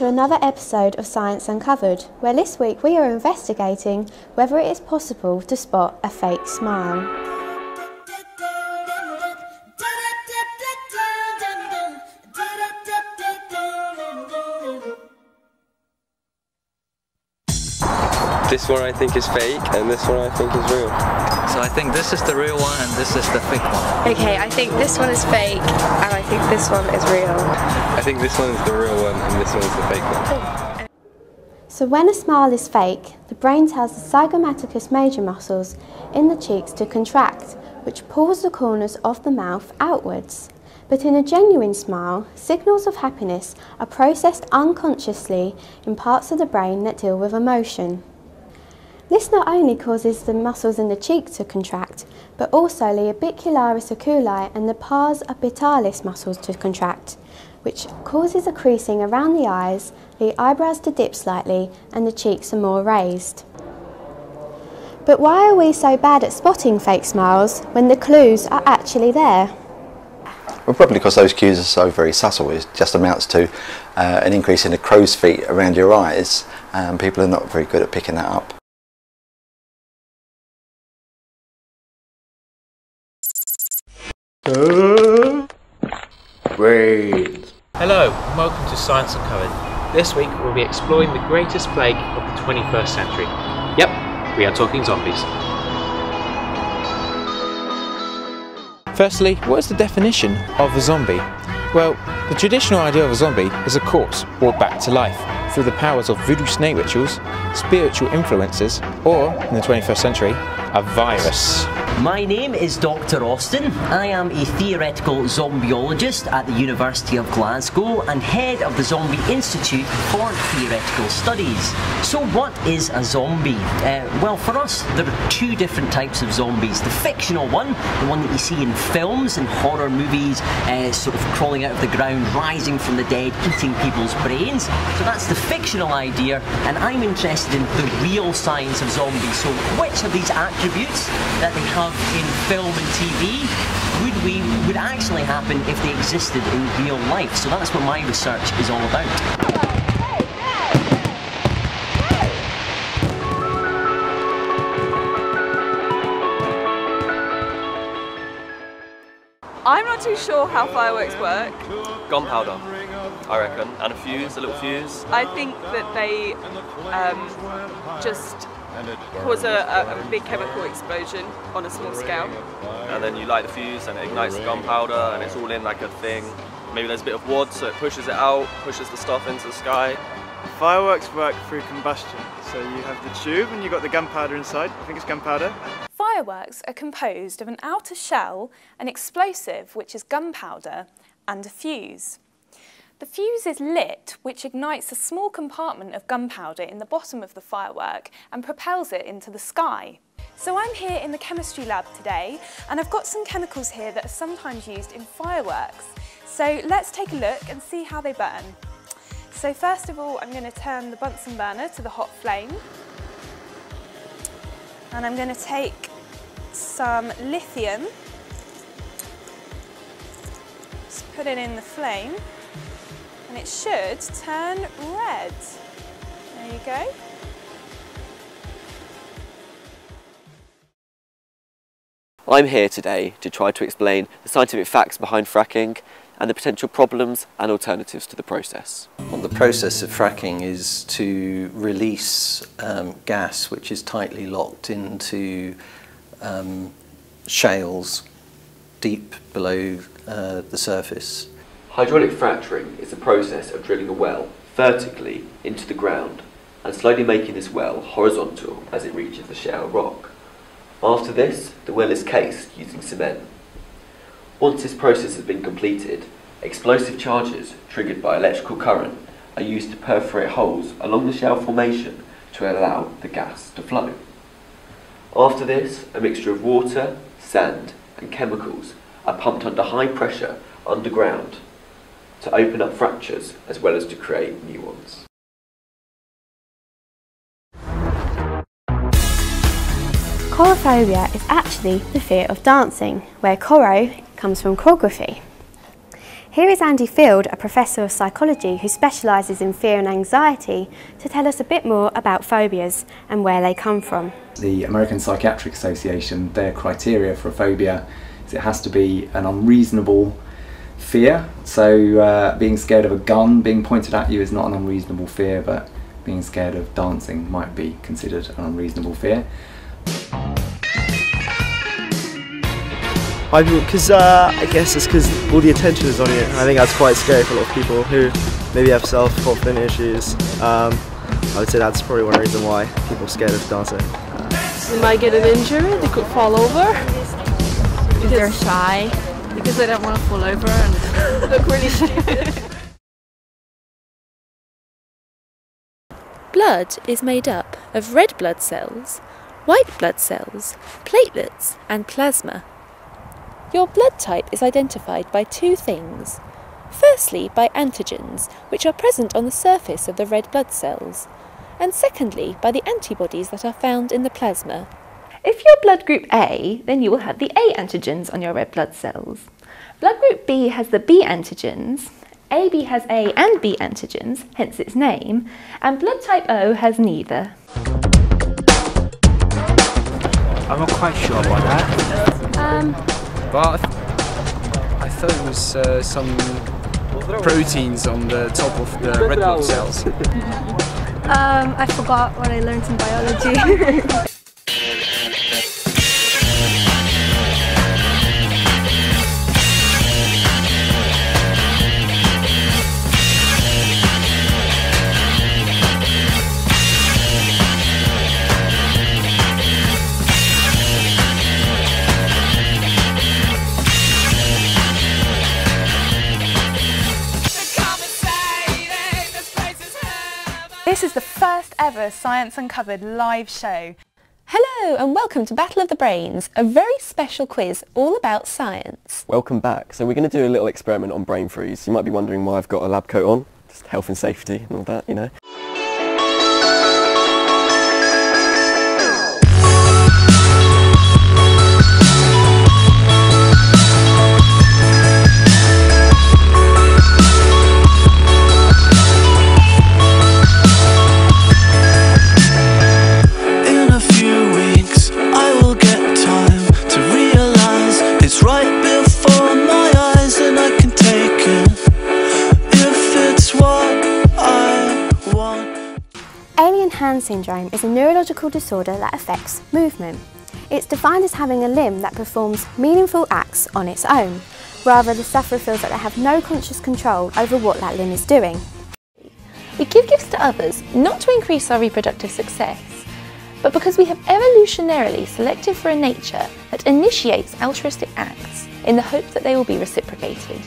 Welcome to another episode of Science Uncovered, where this week we are investigating whether it is possible to spot a fake smile. This one I think is fake and this one I think is real. So I think this is the real one and this is the fake one. Okay, I think this one is fake and I think this one is real. I think this one is the real one and this one is the fake one. So when a smile is fake, the brain tells the zygomaticus major muscles in the cheeks to contract, which pulls the corners of the mouth outwards. But in a genuine smile, signals of happiness are processed unconsciously in parts of the brain that deal with emotion. This not only causes the muscles in the cheek to contract, but also the orbicularis oculi and the pars orbitalis muscles to contract, which causes a creasing around the eyes, the eyebrows to dip slightly, and the cheeks are more raised. But why are we so bad at spotting fake smiles when the clues are actually there? Well, probably because those cues are so very subtle. It just amounts to uh, an increase in the crow's feet around your eyes, and people are not very good at picking that up. Brains. Hello, and welcome to Science Uncovered. This week we'll be exploring the greatest plague of the 21st century. Yep, we are talking zombies. Firstly, what is the definition of a zombie? Well, the traditional idea of a zombie is a corpse brought back to life through the powers of voodoo snake rituals, spiritual influences, or, in the 21st century, a virus. My name is Dr. Austin. I am a theoretical zombiologist at the University of Glasgow and head of the Zombie Institute for Theoretical Studies. So, what is a zombie? Uh, well, for us, there are two different types of zombies. The fictional one, the one that you see in films and horror movies, uh, sort of crawling out of the ground, rising from the dead, eating people's brains. So, that's the fictional idea, and I'm interested in the real science of zombies. So, which of these attributes that they have in film and TV would we would actually happen if they existed in real life. So that's what my research is all about. I'm not too sure how fireworks work. Gunpowder, I reckon, and a fuse, a little fuse. I think that they um, just cause a, a, a big chemical explosion on a small scale. And then you light the fuse and it ignites the gunpowder and it's all in like a thing. Maybe there's a bit of wad so it pushes it out, pushes the stuff into the sky. Fireworks work through combustion. So you have the tube and you've got the gunpowder inside. I think it's gunpowder. Fireworks are composed of an outer shell, an explosive, which is gunpowder, and a fuse. The fuse is lit, which ignites a small compartment of gunpowder in the bottom of the firework and propels it into the sky. So I'm here in the chemistry lab today, and I've got some chemicals here that are sometimes used in fireworks. So let's take a look and see how they burn. So first of all, I'm going to turn the Bunsen burner to the hot flame. And I'm going to take some lithium, just put it in the flame, and it should turn red. There you go. I'm here today to try to explain the scientific facts behind fracking and the potential problems and alternatives to the process. Well, the process of fracking is to release um, gas which is tightly locked into um, shales deep below uh, the surface. Hydraulic fracturing is the process of drilling a well vertically into the ground and slowly making this well horizontal as it reaches the shale rock. After this, the well is cased using cement. Once this process has been completed, explosive charges triggered by electrical current are used to perforate holes along the shale formation to allow the gas to flow. After this, a mixture of water, sand and chemicals are pumped under high pressure underground to open up fractures as well as to create new ones. Chorophobia is actually the fear of dancing, where choro comes from choreography. Here is Andy Field, a professor of psychology who specialises in fear and anxiety, to tell us a bit more about phobias and where they come from. The American Psychiatric Association, their criteria for a phobia is it has to be an unreasonable fear. So uh, being scared of a gun being pointed at you is not an unreasonable fear, but being scared of dancing might be considered an unreasonable fear. Why people? Because uh, I guess it's because all the attention is on you. I think that's quite scary for a lot of people who maybe have self-confidence issues. Um, I would say that's probably one reason why people are scared of dancing. They might get an injury, they could fall over. Because they're shy. Because they don't want to fall over and look really stupid. Blood is made up of red blood cells, white blood cells, platelets, and plasma. Your blood type is identified by two things. Firstly, by antigens, which are present on the surface of the red blood cells, and secondly, by the antibodies that are found in the plasma. If you're blood group A, then you will have the A antigens on your red blood cells. Blood group B has the B antigens, AB has A and B antigens, hence its name, and blood type O has neither. I'm not quite sure about that. Um, but I, thought it was uh, some proteins on the top of the red blood cells. um, I forgot what I learned in biology. first ever Science Uncovered live show. Hello and welcome to Battle of the Brains, a very special quiz all about science. Welcome back. So we're going to do a little experiment on brain freeze. You might be wondering why I've got a lab coat on, just health and safety and all that, you know. Hand syndrome is a neurological disorder that affects movement. It's defined as having a limb that performs meaningful acts on its own. Rather, the sufferer feels that they have no conscious control over what that limb is doing. We give gifts to others not to increase our reproductive success, but because we have evolutionarily selected for a nature that initiates altruistic acts in the hope that they will be reciprocated.